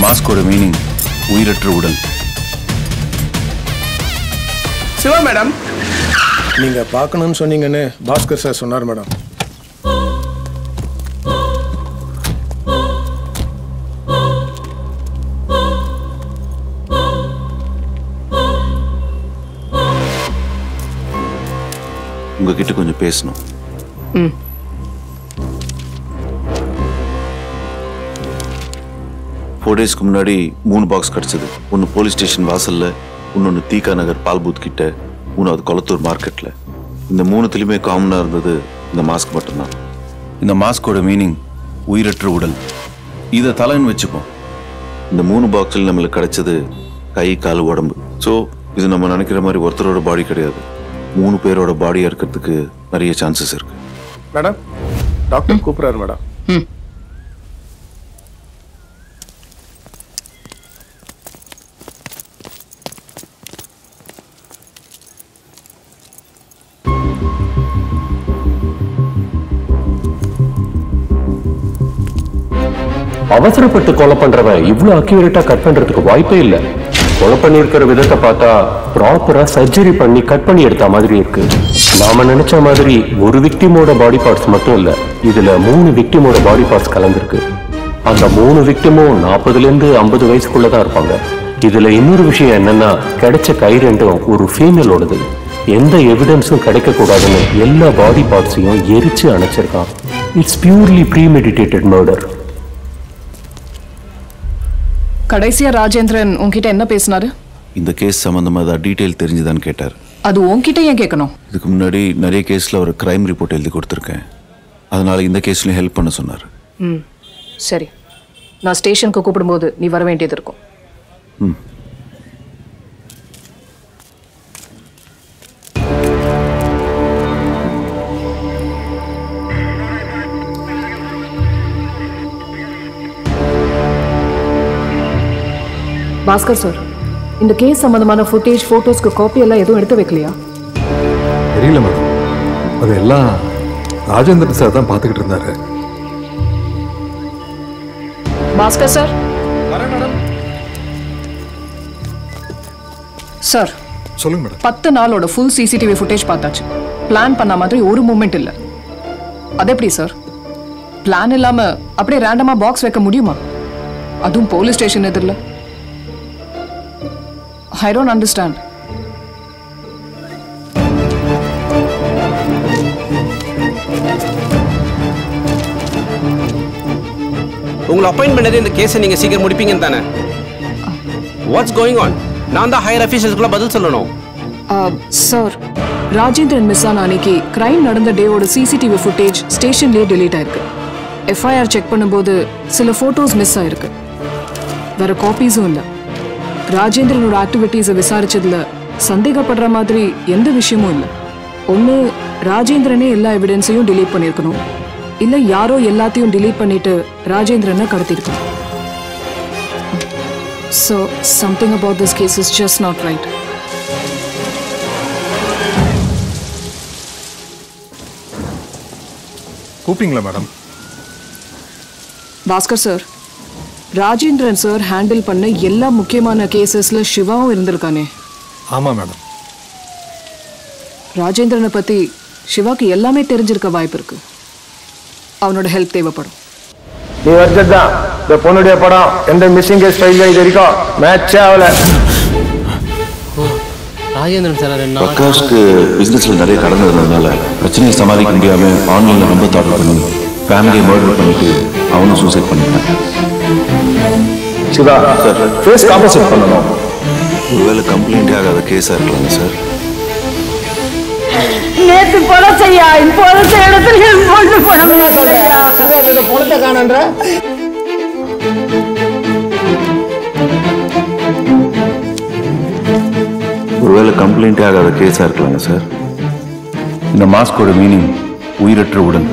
மாஸ்கோட meaning உயிரற்ற உடல். Siva madam. நீங்க பார்க்கணும்னு சொன்னீங்கன்னு பாஸ்கர் சார் சொன்னார் மேடம். உங்ககிட்ட கொஞ்சம் பேசணும். ஃபோர் டேஸ்க்கு முன்னாடி மூணு பாக்ஸ் கிடச்சிது. ஒன்று போலீஸ் ஸ்டேஷன் வாசல்ல இன்னொன்று தீகா நகர் பால் பூத் கிட்ட மூணாவது கொளத்தூர் மார்க்கெட்ல இந்த மூணுத்துலையுமே காமனாக இருந்தது இந்த மாஸ்க் மட்டும்தான். இந்த மாஸ்கோட மீனிங் உயிரற்ற உடல். இதை தலைன்னு வச்சுப்போம். இந்த மூணு பாக்ஸில் நம்மளுக்கு கிடைச்சது கை கால் உடம்பு. ஸோ இது நம்ம நினைக்கிற மாதிரி ஒருத்தரோட பாடி கிடையாது. மூணு பேரோட பாடியாக இருக்கிறதுக்கு நிறைய சான்சஸ் இருக்கு. மேடம் டாக்டர் கூப்பிடுறாரு மேடம் அவசரப்பட்டு கொலை பண்றவன் இவ்வளவு அக்யூரேட்டா கட் பண்றதுக்கு வாய்ப்பே இல்ல. கொலை பண்ணியிருக்கிற விதத்தை பார்த்தா ப்ராப்பரா சர்ஜரி பண்ணி கட் பண்ணி எடுத்த மாதிரி இருக்கு. நாம நினைச்ச மாதிரி ஒரு விக்டிமோட பாடி பார்ட்ஸ் மட்டும் இல்ல இதுல மூணு விக்டிமோட பாடி பார்ட்ஸ் கலந்துருக்கு. அந்த மூணு விக்டிமும் நாற்பதுல இருந்து ஐம்பது வயசுக்குள்ள தான் இருப்பாங்க. இதுல இன்னொரு விஷயம் என்னன்னா கிடைச்ச கை ரெண்டும் ஒரு ஃபீமேலோடது எந்த எவிடன்ஸும் கிடைக்க கூடாதுன்னு எல்லா பாடி பார்ட்ஸையும் எரிச்சு அணைச்சிருக்கான். இட்ஸ் பியூர்லி ப்ரீமெடிடேட்டட் மர்டர் கடைசியா ராஜேந்திரன் உன்கிட்ட என்ன பேசினாரு? இந்த கேஸ் சம்மந்தமாக ஏதாவது டீட்டெயில் தெரிஞ்சுதான்னு கேட்டார். அது உன்கிட்ட ஏன் கேட்கணும்? இதுக்கு முன்னாடி நிறைய கேஸில் ஒரு கிரைம் ரிப்போர்ட் எழுதி கொடுத்துருக்கேன். அதனால இந்த கேஸ்லையும் ஹெல்ப் பண்ண சொன்னார். ம் சரி. நான் ஸ்டேஷனுக்கு கூப்பிடும்போது நீ வர வேண்டியது இருக்கும். ம். பாஸ்கர் சார் இந்த கேஸ் சம்பந்தமான ஃபுட்டேஜ் ஃபோட்டோஸ்க்கு காப்பி எல்லாம் எதுவும் எடுத்து வைக்கலையா? தெரியல மேடம். அது எல்லாம் ராஜேந்திரன் சார் தான் பார்த்துக்கிட்டு இருந்தாரு. பாஸ்கர் சார்? சார் சொல்லுங்க மேடம். பத்து நாளோட ஃபுல் சிசிடிவி ஃபுட்டேஜ் பார்த்தாச்சு. பிளான் பண்ண மாதிரி ஒரு மூமெண்ட் இல்லை. அது எப்படி சார்? பிளான் இல்லாம அப்படியே ரேண்டமா பாக்ஸ் வைக்க முடியுமா? அதுவும் போலீஸ் ஸ்டேஷன் எதிரில். ஐ டோன்ட் அண்டர்ஸ்டாண்ட் உங்களை அப்பாயின்ட் பண்ணது இந்த கேஸை நீங்க சீக்கிரம் முடிப்பீங்கன்னு தானே? வாட்ஸ் கோயிங் ஆன் நான் தான் ஹையர் அஃபீஷியல்ஸ்க்குலாம் பதில் சொல்லணும். சார் ராஜேந்திரன் மிஸ் ஆன அன்னைக்கு கிரைம் நடந்த டேவோட சிசிடிவி ஃபுட்டேஜ் ஸ்டேஷன்லேயே delete ஆயிருக்கு. எஃப்ஐஆர் செக் பண்ணும்போது சில ஃபோட்டோஸ் மிஸ் ஆயிருக்கு. வேற காப்பீஸும் இல்லை. ராஜேந்திரனோட ஆக்டிவிட்டீஸை விசாரிச்சதுல சந்தேகப்படுற மாதிரி எந்த விஷயமும் இல்லை. ஒன்று ராஜேந்திரனே எல்லா எவிடன்ஸையும் delete பண்ணியிருக்கணும் இல்லை யாரோ எல்லாத்தையும் delete பண்ணிட்டு ராஜேந்திரனை கடத்திருக்கணும். So something about this case is just not right கூப்பிட்டீங்களா madam Bhaskar sir Rajendran sir handle பண்ண எல்லா முக்கியமான கேசஸ்ல சிவாவும் இருந்திருக்கானே. ஆமாம் மேடம் ராஜேந்திரனை பத்தி சிவாக்கு எல்லாமே தெரிஞ்சிருக்க வாய்ப்பு இருக்கு. அவனோட ஹெல்ப் தேவைப்படும். நீ வச்சதுதான் இந்த பொண்ணுடைய படம் எந்த மிஸ்ஸிங் கேஸ் ஃபைல் இது வரைக்கும் மேட்சே ஆகல. ராஜேந்திரன் சார் ரெண்டு நாள் பிரகாஷ்க்கு பிஸ்னஸில் நிறைய கடன் இருந்ததுனால பிரச்சனையை சமாளிக்க முடியாமல் ஆன்லைனில் ரொம்ப தாக்கல் பண்ணி. ஃபேமிலியை மர்டர் பண்ணிட்டு அவனும் சூசைட் பண்ணிட்டான். சிவா ஃபேஸ் காம்பன்சேட் பண்ணணும். ஒருவேளை கம்ப்ளைண்ட் ஆகாத கேஸாக இருக்கலாங்க சார். நேத்து பொழச்சையா பொழச்ச இடத்துல என் பொண்ணு பணம் பணத்தை காணன்ற? ஒருவேளை கம்ப்ளைண்ட் ஆகாத கேஸாக இருக்கலாங்க சார். இந்த மாஸ்கோட மீனிங் உயிரற்ற உடல்